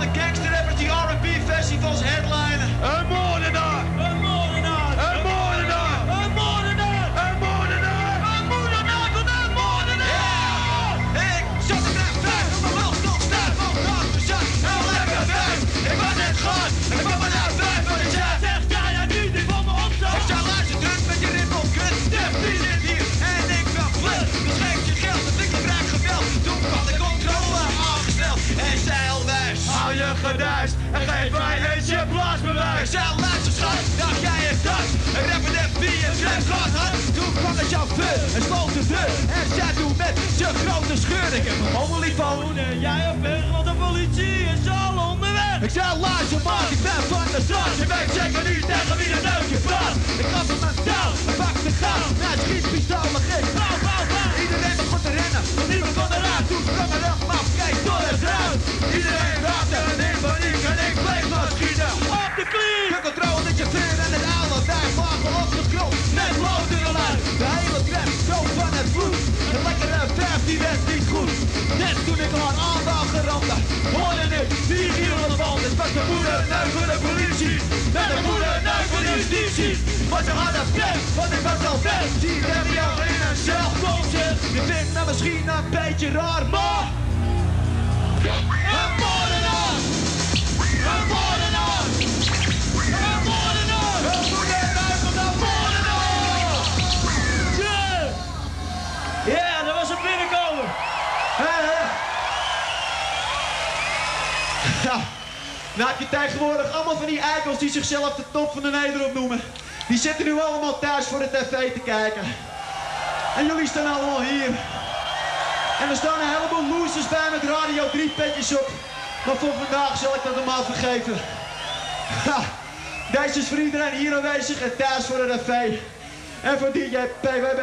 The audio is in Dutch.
de gangsterrappers je Ik plaatsbewijs. zei luister schat, dacht jij het dat? Ik rap een FB en schreef gehad had. Toen kwam het jouw fut en sloot de deur. En zei toen met zijn grote scheur. Ik heb een homolifoon en jij op weg, want de politie is al onderweg. Ik zei luister man, die werd niet goed. Net toen ik al aan wou geranden. Hoorde ik die hier aan de wand. Het was de moeder neus voor de politie. Met de moeder neus voor de justitie. Was een harde pret, want ik was al. Zie je hem jou in een cel. Je vindt me misschien een beetje raar, maar... Ja, nou heb je tegenwoordig allemaal van die eikels die zichzelf de top van de Nederland noemen. Die zitten nu allemaal thuis voor de tv te kijken. En jullie staan allemaal hier. En er staan een heleboel losers bij met Radio 3 petjes op. Maar voor vandaag zal ik dat allemaal vergeven. Ha, deze is voor iedereen hier aanwezig en thuis voor de tv. En voor DJ PWB.